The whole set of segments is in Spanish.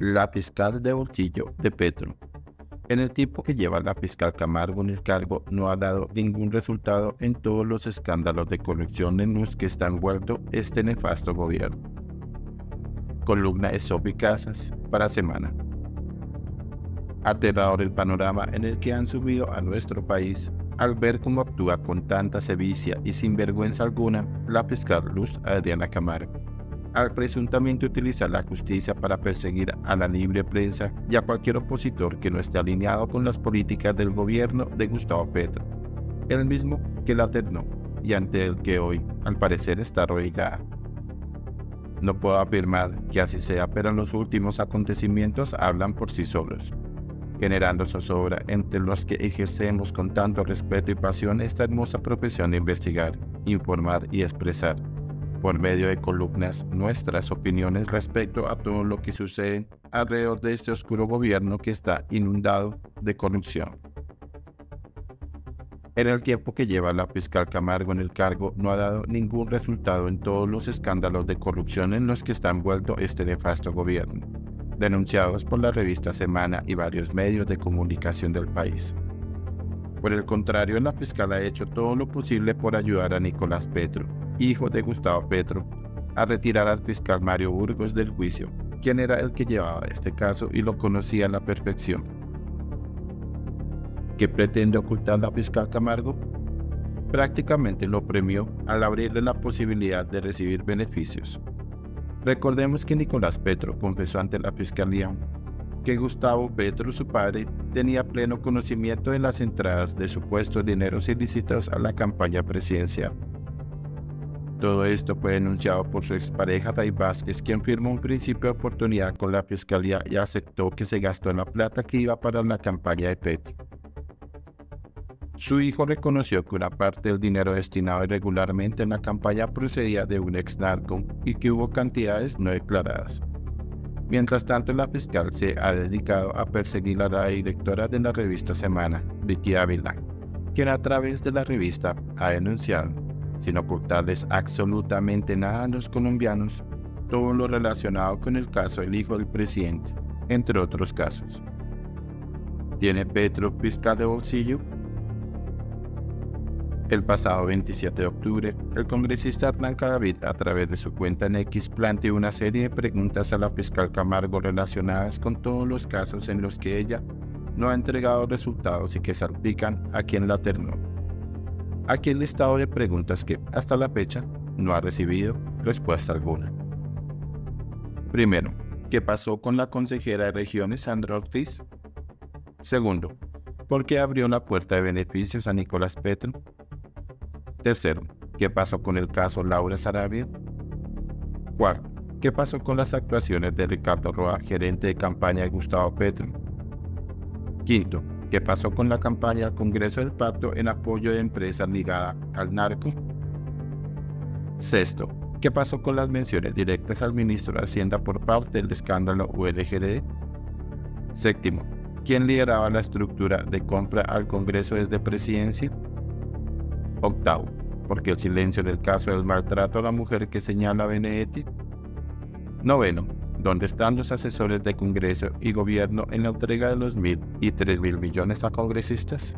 la fiscal de bolsillo de Petro. En el tiempo que lleva la fiscal Camargo en el cargo, no ha dado ningún resultado en todos los escándalos de corrupción en los que está envuelto este nefasto gobierno. Columna de Casas para Semana. Aterrador el panorama en el que han subido a nuestro país al ver cómo actúa con tanta sevicia y sin vergüenza alguna la fiscal Luz Adriana Camargo al presuntamente utilizar la justicia para perseguir a la libre prensa y a cualquier opositor que no esté alineado con las políticas del gobierno de Gustavo Petro, el mismo que la alternó y ante el que hoy, al parecer, está arraigada. No puedo afirmar que así sea, pero los últimos acontecimientos hablan por sí solos, generando zozobra entre los que ejercemos con tanto respeto y pasión esta hermosa profesión de investigar, informar y expresar por medio de columnas nuestras opiniones respecto a todo lo que sucede alrededor de este oscuro gobierno que está inundado de corrupción. En el tiempo que lleva la fiscal Camargo en el cargo, no ha dado ningún resultado en todos los escándalos de corrupción en los que está envuelto este nefasto gobierno, denunciados por la revista Semana y varios medios de comunicación del país. Por el contrario, la fiscal ha hecho todo lo posible por ayudar a Nicolás Petro, hijo de Gustavo Petro, a retirar al fiscal Mario Burgos del juicio, quien era el que llevaba este caso y lo conocía a la perfección. ¿Qué pretende ocultar la fiscal Camargo? Prácticamente lo premió al abrirle la posibilidad de recibir beneficios. Recordemos que Nicolás Petro confesó ante la fiscalía que Gustavo Petro, su padre, tenía pleno conocimiento de las entradas de supuestos dineros ilícitos a la campaña presidencial. Todo esto fue denunciado por su expareja Day Vázquez, quien firmó un principio de oportunidad con la fiscalía y aceptó que se gastó la plata que iba para la campaña de Petro. Su hijo reconoció que una parte del dinero destinado irregularmente en la campaña procedía de un ex narco y que hubo cantidades no declaradas. Mientras tanto, la fiscal se ha dedicado a perseguir a la directora de la revista Semana, Vicky Ávila, quien a través de la revista ha denunciado, sin ocultarles absolutamente nada a los colombianos, todo lo relacionado con el caso del hijo del presidente, entre otros casos. ¿Tiene Petro fiscal de bolsillo? El pasado 27 de octubre, el congresista Blanca David, a través de su cuenta en X, planteó una serie de preguntas a la fiscal Camargo relacionadas con todos los casos en los que ella no ha entregado resultados y que salpican a quien la ternó. Aquí el listado de preguntas que, hasta la fecha, no ha recibido respuesta alguna. Primero, ¿qué pasó con la consejera de regiones Sandra Ortiz? Segundo, ¿por qué abrió la puerta de beneficios a Nicolás Petro? Tercero, ¿qué pasó con el caso Laura Sarabia? Cuarto, ¿qué pasó con las actuaciones de Ricardo Roa, gerente de campaña de Gustavo Petro? Quinto, ¿qué pasó con la campaña al Congreso del Pacto en apoyo de empresas ligadas al narco? Sexto, ¿qué pasó con las menciones directas al ministro de Hacienda por parte del escándalo ULGD? Séptimo, ¿quién lideraba la estructura de compra al Congreso desde presidencia? Octavo, porque el silencio del caso del maltrato a la mujer que señala Benedetti. Noveno, ¿dónde están los asesores de Congreso y Gobierno en la entrega de los mil y tres mil millones a congresistas?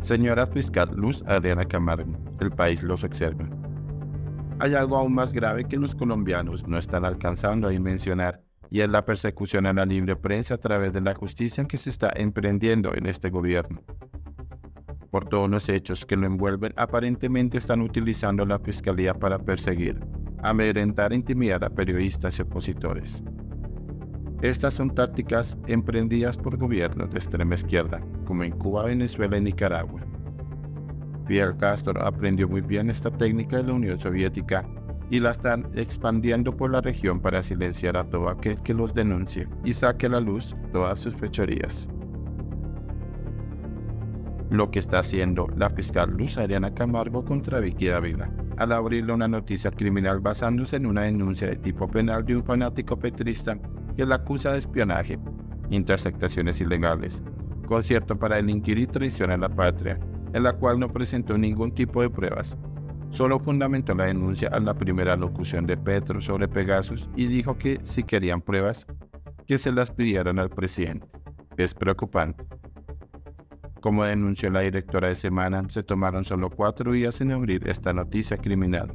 Señora fiscal Luz Adriana Camargo, el país los observa. Hay algo aún más grave que los colombianos no están alcanzando a dimensionar y es la persecución a la libre prensa a través de la justicia que se está emprendiendo en este gobierno por todos los hechos que lo envuelven, aparentemente están utilizando la fiscalía para perseguir, amedrentar e intimidar a periodistas y opositores. Estas son tácticas emprendidas por gobiernos de extrema izquierda, como en Cuba, Venezuela y Nicaragua. Fidel Castro aprendió muy bien esta técnica de la Unión Soviética y la están expandiendo por la región para silenciar a todo aquel que los denuncie y saque a la luz todas sus fechorías lo que está haciendo la fiscal Luz Ariana Camargo contra Vicky Dávila, al abrirle una noticia criminal basándose en una denuncia de tipo penal de un fanático petrista que la acusa de espionaje, interceptaciones ilegales, concierto para delinquir y traición a la patria, en la cual no presentó ningún tipo de pruebas, solo fundamentó la denuncia a la primera locución de Petro sobre Pegasus y dijo que si querían pruebas, que se las pidieran al presidente. Es preocupante. Como denunció la directora de Semana, se tomaron solo cuatro días en abrir esta noticia criminal,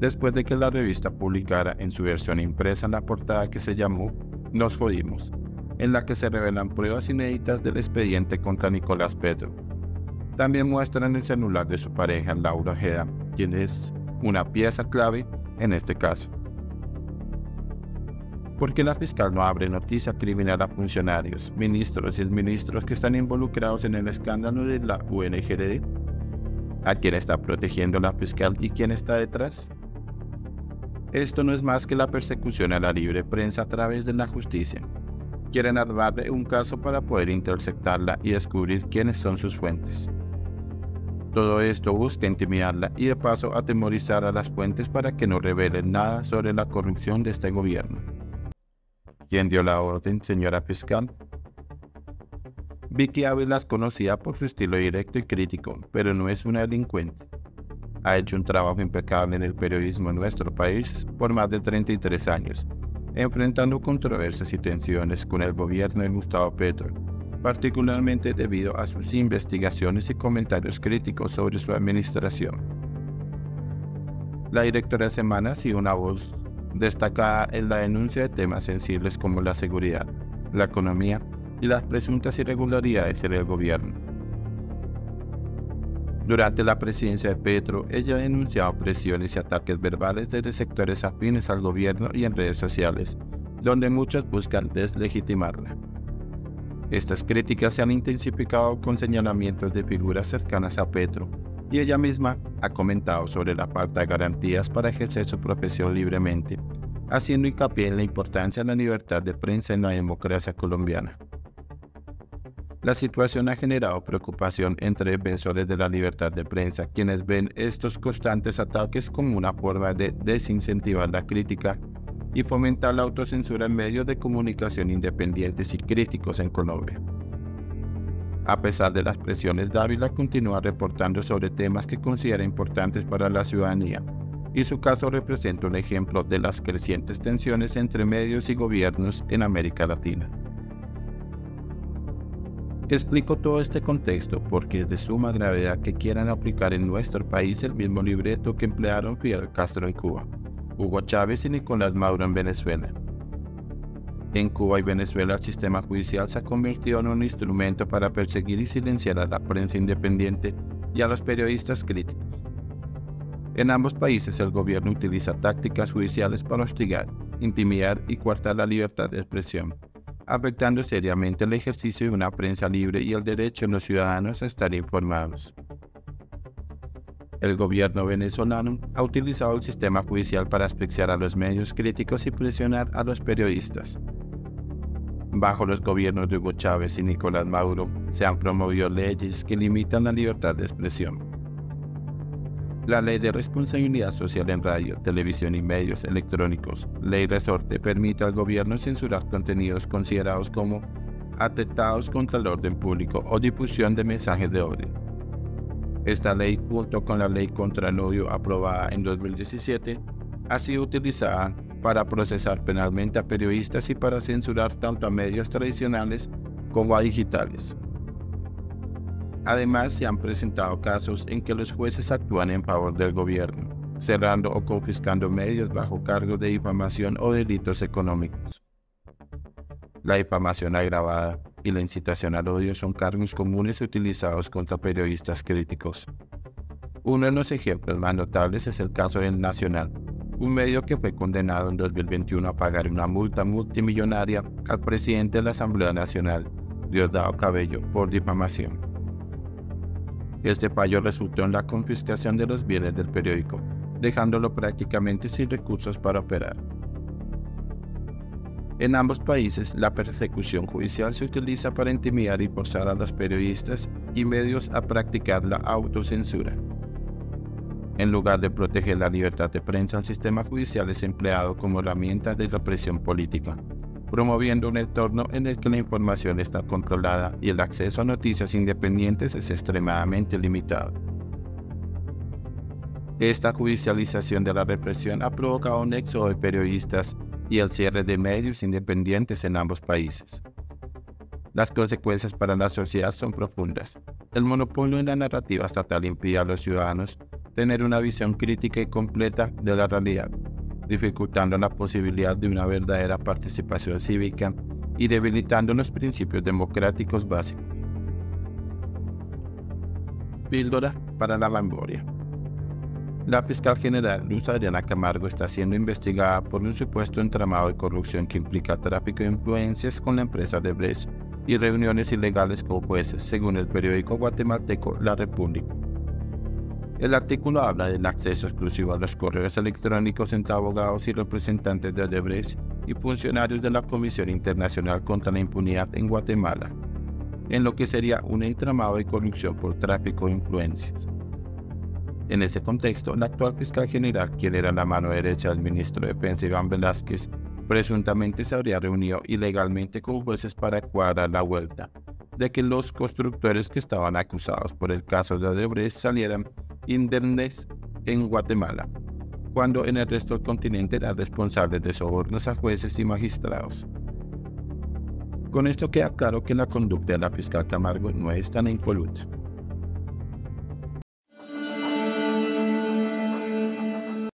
después de que la revista publicara en su versión impresa la portada que se llamó Nos jodimos, en la que se revelan pruebas inéditas del expediente contra Nicolás Petro. También muestran el celular de su pareja Laura Ojeda, quien es una pieza clave en este caso. ¿Por qué la fiscal no abre noticia criminal a funcionarios, ministros y exministros que están involucrados en el escándalo de la UNGRD? ¿A quién está protegiendo la fiscal y quién está detrás? Esto no es más que la persecución a la libre prensa a través de la justicia. Quieren armarle un caso para poder interceptarla y descubrir quiénes son sus fuentes. Todo esto busca intimidarla y de paso atemorizar a las fuentes para que no revelen nada sobre la corrupción de este gobierno. ¿Quién dio la orden, señora fiscal? Vicky Ávila es conocida por su estilo directo y crítico, pero no es una delincuente. Ha hecho un trabajo impecable en el periodismo en nuestro país por más de 33 años, enfrentando controversias y tensiones con el gobierno de Gustavo Petro particularmente debido a sus investigaciones y comentarios críticos sobre su administración. La directora de Semana ha sido una voz destacada en la denuncia de temas sensibles como la seguridad, la economía y las presuntas irregularidades en el gobierno. Durante la presidencia de Petro, ella ha denunciado presiones y ataques verbales desde sectores afines al gobierno y en redes sociales, donde muchos buscan deslegitimarla. Estas críticas se han intensificado con señalamientos de figuras cercanas a Petro, y ella misma ha comentado sobre la falta de garantías para ejercer su profesión libremente, haciendo hincapié en la importancia de la libertad de prensa en la democracia colombiana. La situación ha generado preocupación entre defensores de la libertad de prensa, quienes ven estos constantes ataques como una forma de desincentivar la crítica y fomentar la autocensura en medios de comunicación independientes y críticos en Colombia. A pesar de las presiones, Dávila continúa reportando sobre temas que considera importantes para la ciudadanía, y su caso representa un ejemplo de las crecientes tensiones entre medios y gobiernos en América Latina. Explico todo este contexto porque es de suma gravedad que quieran aplicar en nuestro país el mismo libreto que emplearon Fidel Castro en Cuba. Hugo Chávez y Nicolás Maduro en Venezuela. En Cuba y Venezuela el sistema judicial se ha convertido en un instrumento para perseguir y silenciar a la prensa independiente y a los periodistas críticos. En ambos países el gobierno utiliza tácticas judiciales para hostigar, intimidar y coartar la libertad de expresión, afectando seriamente el ejercicio de una prensa libre y el derecho de los ciudadanos a estar informados. El gobierno venezolano ha utilizado el sistema judicial para asfixiar a los medios críticos y presionar a los periodistas. Bajo los gobiernos de Hugo Chávez y Nicolás Maduro se han promovido leyes que limitan la libertad de expresión. La Ley de Responsabilidad Social en Radio, Televisión y Medios Electrónicos, Ley Resorte, permite al gobierno censurar contenidos considerados como atentados contra el orden público o difusión de mensajes de odio. Esta ley, junto con la ley contra el odio aprobada en 2017, ha sido utilizada para procesar penalmente a periodistas y para censurar tanto a medios tradicionales como a digitales. Además, se han presentado casos en que los jueces actúan en favor del gobierno, cerrando o confiscando medios bajo cargo de difamación o delitos económicos. La difamación agravada y la incitación al odio son cargos comunes utilizados contra periodistas críticos. Uno de los ejemplos más notables es el caso del Nacional, un medio que fue condenado en 2021 a pagar una multa multimillonaria al presidente de la Asamblea Nacional, Diosdado Cabello, por difamación. Este fallo resultó en la confiscación de los bienes del periódico, dejándolo prácticamente sin recursos para operar. En ambos países, la persecución judicial se utiliza para intimidar y forzar a los periodistas y medios a practicar la autocensura. En lugar de proteger la libertad de prensa, el sistema judicial es empleado como herramienta de represión política, promoviendo un entorno en el que la información está controlada y el acceso a noticias independientes es extremadamente limitado. Esta judicialización de la represión ha provocado un éxodo de periodistas y el cierre de medios independientes en ambos países. Las consecuencias para la sociedad son profundas. El monopolio en la narrativa estatal impide a los ciudadanos tener una visión crítica y completa de la realidad, dificultando la posibilidad de una verdadera participación cívica y debilitando los principios democráticos básicos. Píldora para la memoria. La fiscal general Luz Adriana Camargo está siendo investigada por un supuesto entramado de corrupción que implica tráfico de influencias con la empresa de Bres y reuniones ilegales con jueces, según el periódico guatemalteco La República. El artículo habla del acceso exclusivo a los correos electrónicos entre abogados y representantes de Odebrecht y funcionarios de la Comisión Internacional contra la Impunidad en Guatemala, en lo que sería un entramado de corrupción por tráfico de influencias. En ese contexto, la actual fiscal general, quien era la mano derecha del ministro de Defensa Iván Velázquez, presuntamente se habría reunido ilegalmente con jueces para cuadrar la vuelta de que los constructores que estaban acusados por el caso de Odebrecht salieran indemnes en Guatemala, cuando en el resto del continente eran responsables de sobornos a jueces y magistrados. Con esto queda claro que la conducta de la fiscal Camargo no es tan impoluta.